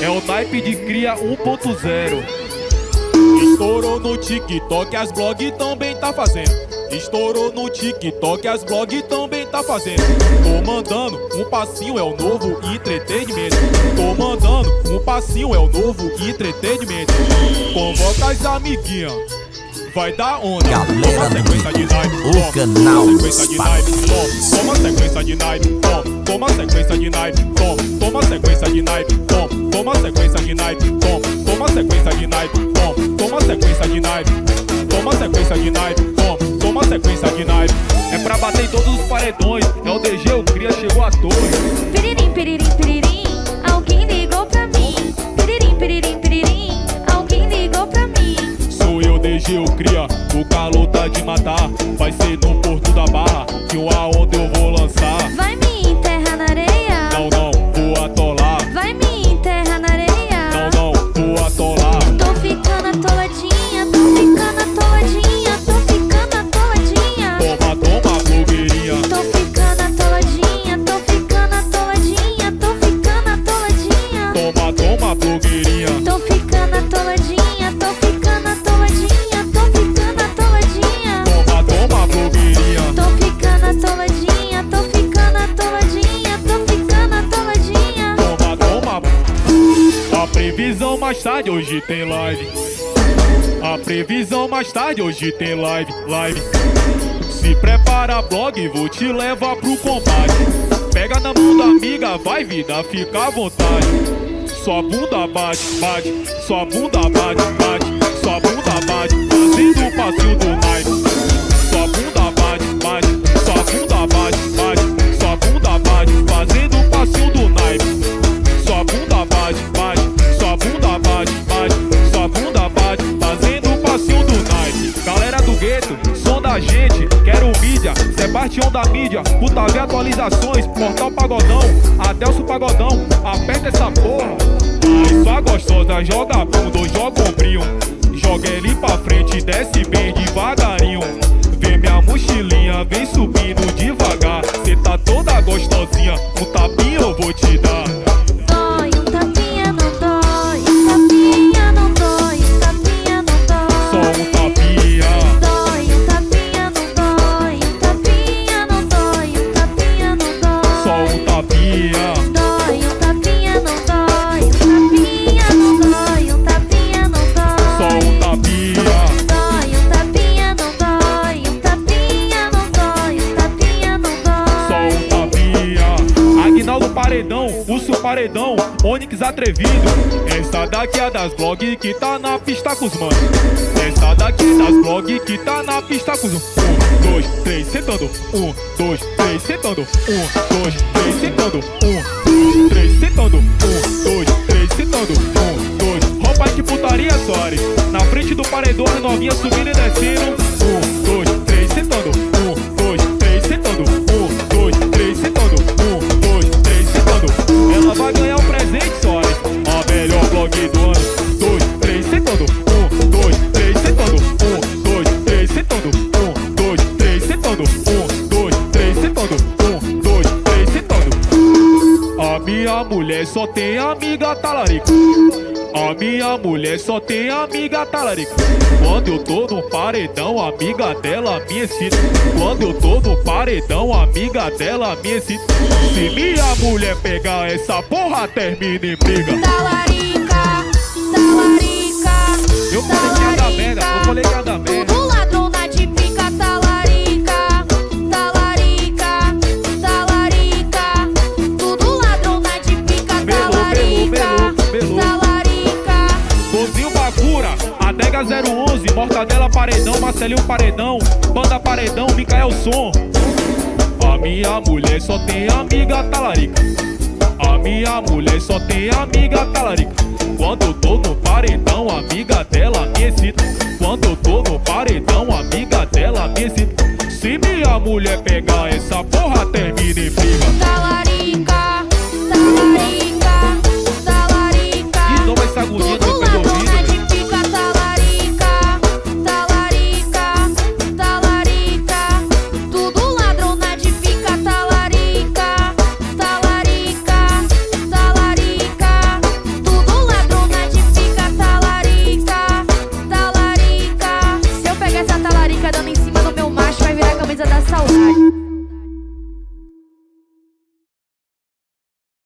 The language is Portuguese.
É o naipe de cria 1.0. Estourou no TikTok, as blog também tá fazendo. Estourou no TikTok, as blog também tá fazendo. Tô mandando um passinho, é o novo entretenimento. Tô mandando um passinho, é o novo entretenimento. Convoca as amiguinhas. Vai dar onda. Galera toma sequência de naipe. o toma, canal toma sequência de naipe. Toma, sequência de naipe. Toma, sequência de naipe. Toma, toma sequência de naipe. Toma, sequência de naipe. Toma, toma sequência de naipe. Toma, toma sequência de naipe. Toma sequência de naipe. Toma, toma sequência de naipe. É pra bater em todos os paredões. É o DG, o cria chegou à torre. Piririm, piririm, piririm, alguém ligou pra mim. Piririm, piririm, piririm, alguém ligou pra mim. Sou eu, DG, eu cria. O calor tá de matar. Vai ser no Porto da Barra. Que uma onda previsão mais tarde hoje tem live. A previsão mais tarde hoje tem live, live. Se prepara, blog, vou te levar pro combate. Pega na mão da amiga, vai vida, fica à vontade. Sua bunda bate, bate, sua bunda bate, bate, sua bunda bate, fazendo o passinho do naipe. Gente, quero mídia, Sebastião da mídia, puta ver atualizações, Portal Pagodão, Adelso Pagodão, aperta essa porra. Ai, sua gostosa joga bunda joga ombrinho. Joga ele pra frente, desce bem devagarinho. Vem minha mochilinha, vem subindo devagar. Cê tá toda gostosinha, um tapinha eu vou te dar. Paredão, Urso Paredão, Onyx Atrevido. Essa daqui é das blog que tá na pista com os manos. Essa daqui é das blog que tá na pista com os Um, dois, três, sentando. Um, dois, três, sentando. Um, dois, três, sentando. Um, dois, três, sentando. Um, dois, três, sentando. Um, dois. Roupa que putaria, Soares. Na frente do paredão, as novinhas subindo e descendo. Mulher só tem amiga talarica. A minha mulher só tem amiga talarica. Quando eu tô no paredão, amiga dela me excita. Quando eu tô no paredão, amiga dela me excita. Se minha mulher pegar essa porra, termina em briga. Talarica, talarica, Eu falei que ia dar merda, Mortadela Paredão, Marcelinho Paredão, Banda Paredão, Micael Som. A minha mulher só tem amiga talarica. A minha mulher só tem amiga talarica. Quando eu tô no paredão, amiga dela me excita. Quando eu tô no paredão, amiga dela me excita. Se minha mulher pegar essa porra, termina em briga.